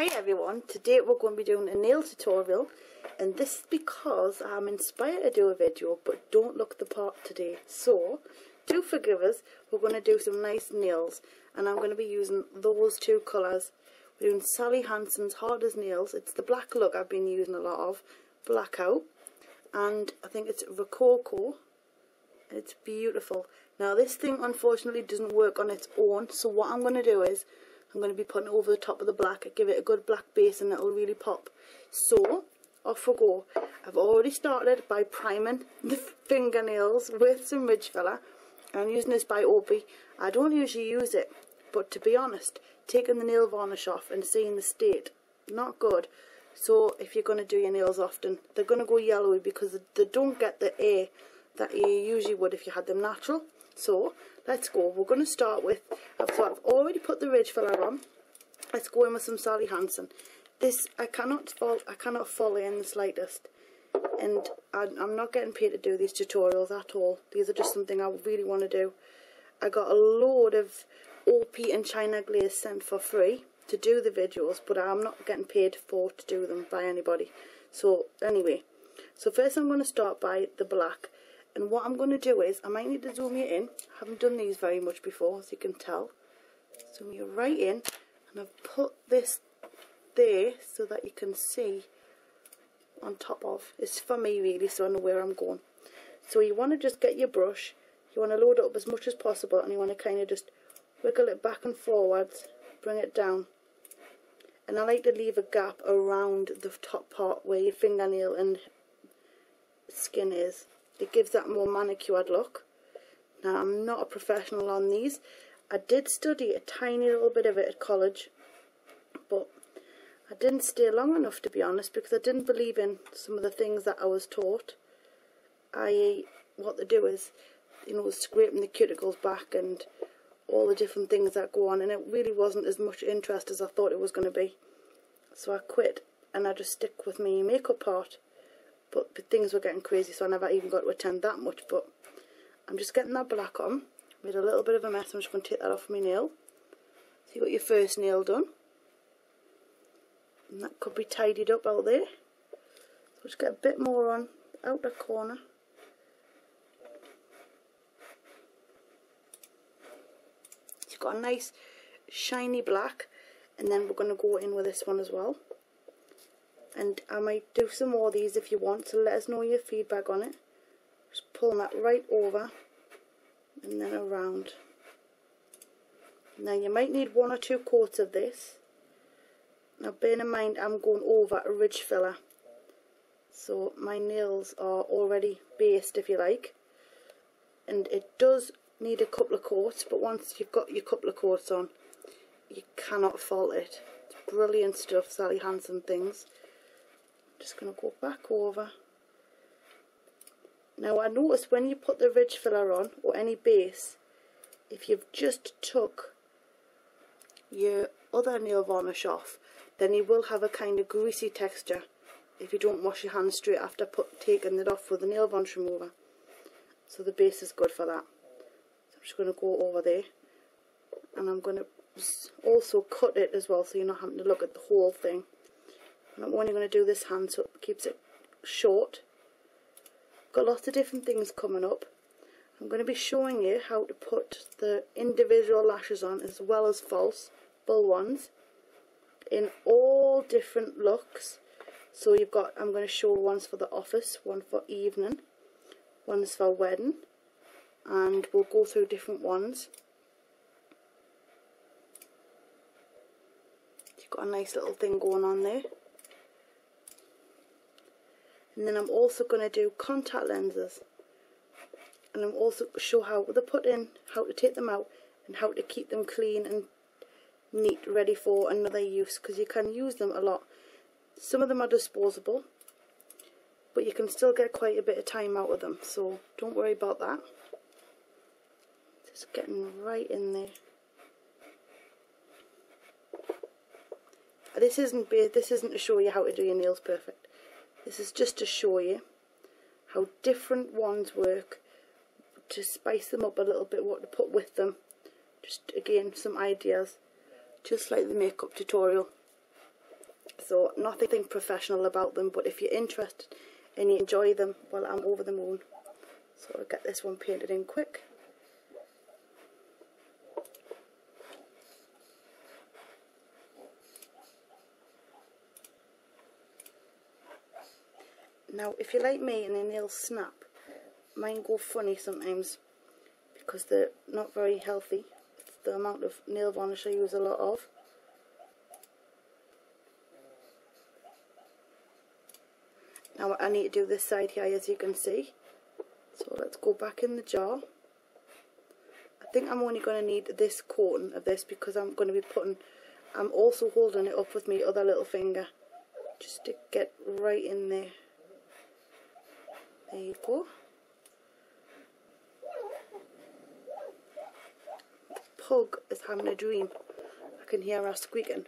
Hi everyone, today we're going to be doing a nail tutorial and this is because I'm inspired to do a video but don't look the part today. So, do forgive us, we're going to do some nice nails and I'm going to be using those two colours. We're doing Sally Hansen's Hard as Nails, it's the black look I've been using a lot of, blackout and I think it's Rococo. It's beautiful. Now this thing unfortunately doesn't work on its own so what I'm going to do is I'm going to be putting over the top of the black, give it a good black base and it'll really pop. So, off we go. I've already started by priming the fingernails with some ridge filler. I'm using this by OPI. I don't usually use it, but to be honest, taking the nail varnish off and seeing the state, not good. So if you're going to do your nails often, they're going to go yellowy because they don't get the air that you usually would if you had them natural. So let's go. We're going to start with, so I've already put the ridge filler on. Let's go in with some Sally Hansen. This, I cannot fall, I cannot follow in the slightest. And I'm not getting paid to do these tutorials at all. These are just something I really want to do. I got a load of OPI and China Glaze sent for free to do the videos, but I'm not getting paid for to do them by anybody. So anyway, so first I'm going to start by the black and what I'm going to do is I might need to zoom you in. I haven't done these very much before as you can tell. Zoom you right in and I've put this there so that you can see on top of. It's for me really so I know where I'm going. So you want to just get your brush you want to load it up as much as possible and you want to kind of just wiggle it back and forwards bring it down. And I like to leave a gap around the top part where your fingernail and skin is it gives that more manicured look. Now I'm not a professional on these. I did study a tiny little bit of it at college, but I didn't stay long enough to be honest because I didn't believe in some of the things that I was taught. I.e. what they do is, you know, scraping the cuticles back and all the different things that go on and it really wasn't as much interest as I thought it was going to be. So I quit and I just stick with my makeup part but, things were getting crazy so I never even got to attend that much but I'm just getting that black on. Made a little bit of a mess I'm just going to take that off my nail. So you got your first nail done? And that could be tidied up out there. So just get a bit more on the outer corner. So you've got a nice shiny black and then we're going to go in with this one as well and I might do some more of these if you want so let us know your feedback on it. Just pulling that right over and then around. Now you might need one or two coats of this. Now bear in mind I'm going over a ridge filler. So my nails are already based if you like. And it does need a couple of coats but once you've got your couple of coats on you cannot fault it. It's brilliant stuff Sally Hansen things just going to go back over. Now I notice when you put the ridge filler on or any base, if you've just took your other nail varnish off, then you will have a kind of greasy texture if you don't wash your hands straight after put, taking it off with the nail varnish remover. So the base is good for that. So I'm just going to go over there and I'm going to also cut it as well so you're not having to look at the whole thing. I'm only going to do this hand so it keeps it short. Got lots of different things coming up. I'm going to be showing you how to put the individual lashes on as well as false full ones in all different looks. So you've got, I'm going to show ones for the office, one for evening, one's for wedding, and we'll go through different ones. You've got a nice little thing going on there and then I'm also going to do contact lenses and I'm also show how to put in, how to take them out and how to keep them clean and neat ready for another use because you can use them a lot. Some of them are disposable but you can still get quite a bit of time out of them so don't worry about that. Just getting right in there. This isn't this isn't to show you how to do your nails perfect. This is just to show you how different ones work, to spice them up a little bit, what to put with them. Just again, some ideas, just like the makeup tutorial. so nothing professional about them but if you're interested and you enjoy them well I'm over the moon so I'll get this one painted in quick now if you're like me and your nails snap mine go funny sometimes because they're not very healthy the amount of nail varnish I use a lot of Now I need to do this side here as you can see. So let's go back in the jar. I think I'm only going to need this coating of this because I'm going to be putting, I'm also holding it up with my other little finger just to get right in there. You go. The pug is having a dream. I can hear her squeaking.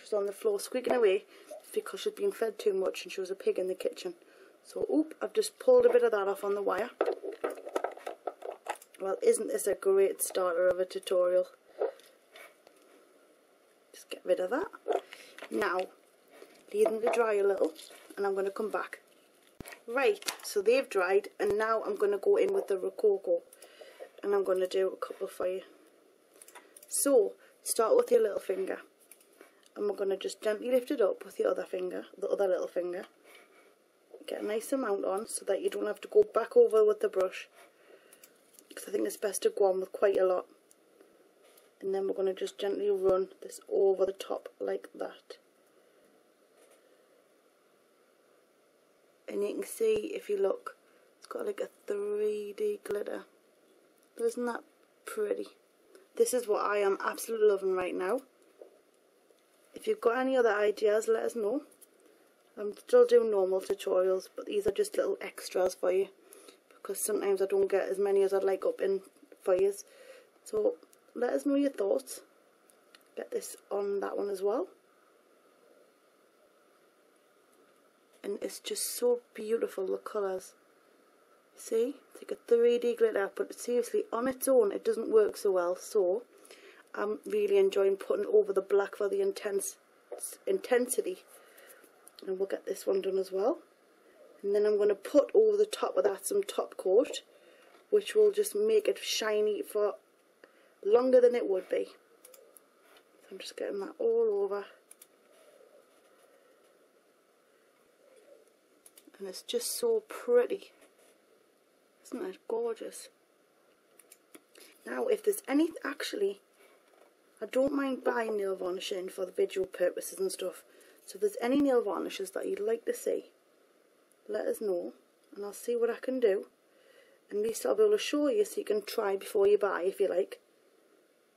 She's on the floor squeaking away because she'd been fed too much and she was a pig in the kitchen. So, oop, I've just pulled a bit of that off on the wire. Well, isn't this a great starter of a tutorial? Just get rid of that. Now, leave them to dry a little and I'm going to come back. Right, so they've dried and now I'm going to go in with the Rococo and I'm going to do a couple for you. So, start with your little finger and we're going to just gently lift it up with the other finger, the other little finger. Get a nice amount on so that you don't have to go back over with the brush because I think it's best to go on with quite a lot. And then we're going to just gently run this over the top like that. And you can see if you look, it's got like a 3D glitter. Isn't that pretty? This is what I am absolutely loving right now. If you've got any other ideas, let us know. I'm still doing normal tutorials, but these are just little extras for you. Because sometimes I don't get as many as I'd like up in for you. So, let us know your thoughts. Get this on that one as well. And it's just so beautiful, the colours. See? It's like a 3D glitter, but seriously, on its own, it doesn't work so well. So, I'm really enjoying putting over the black for the intense intensity. And we'll get this one done as well. And then I'm going to put over the top of that some top coat, which will just make it shiny for longer than it would be. So I'm just getting that all over. And it's just so pretty. Isn't that gorgeous? Now, if there's any, actually, I don't mind buying nail varnishing for the visual purposes and stuff. So if there's any nail varnishes that you'd like to see, let us know and I'll see what I can do. At least I'll be able to show you so you can try before you buy if you like.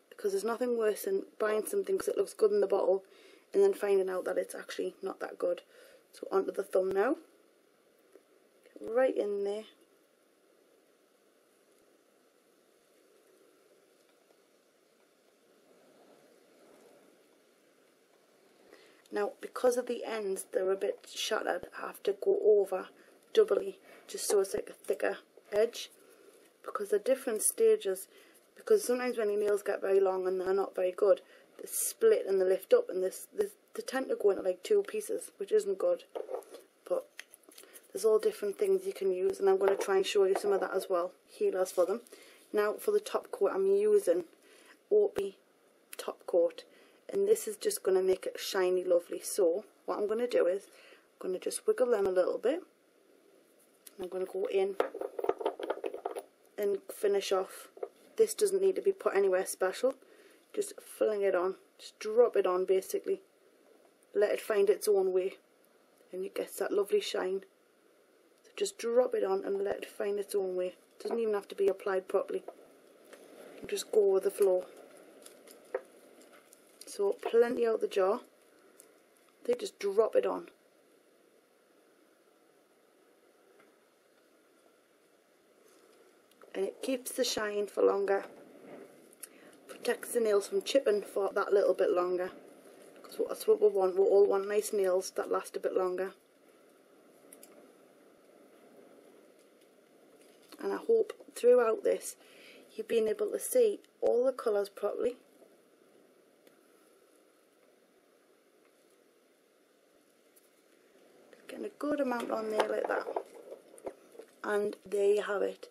Because there's nothing worse than buying something because it looks good in the bottle and then finding out that it's actually not that good. So onto the thumb now. Right in there. Now, because of the ends, they're a bit shattered, I have to go over doubly, just so it's like a thicker edge. Because the different stages, because sometimes when your nails get very long and they're not very good, they split and they lift up and this, this they tend to go into like two pieces, which isn't good. There's all different things you can use and I'm going to try and show you some of that as well, healers for them. Now for the top coat I'm using Orly top coat and this is just going to make it shiny lovely. So what I'm going to do is I'm going to just wiggle them a little bit I'm going to go in and finish off. This doesn't need to be put anywhere special. Just filling it on. Just drop it on basically. Let it find its own way and it gets that lovely shine just drop it on and let it find its own way doesn't even have to be applied properly just go with the flow so plenty out the jar. They just drop it on. And it keeps the shine for longer. Protects the nails from chipping for that little bit longer. Because that's what we want. We all want nice nails that last a bit longer. And I hope throughout this you've been able to see all the colours properly. Getting a good amount on there like that. And there you have it.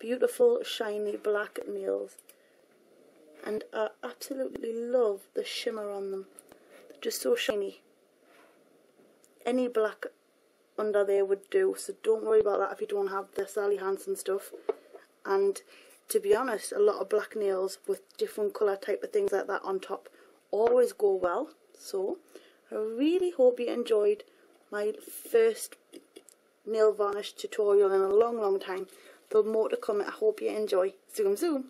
Beautiful shiny black nails. And I absolutely love the shimmer on them. They're just so shiny. Any black under there would do so don't worry about that if you don't have the Sally Hansen stuff. And to be honest a lot of black nails with different colour type of things like that on top always go well. So I really hope you enjoyed my first nail varnish tutorial in a long long time. There'll more to come. I hope you enjoy. Zoom zoom